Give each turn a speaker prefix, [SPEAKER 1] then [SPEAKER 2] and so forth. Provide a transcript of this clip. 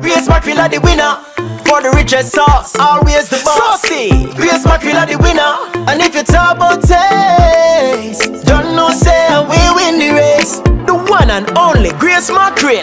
[SPEAKER 1] Grace Mackerel like the winner. For the richest sauce, always the boss. Saucy. Grace Mackerel like the winner. And if you talk about taste, don't know say we win the race. The one and only Grace Mackerel.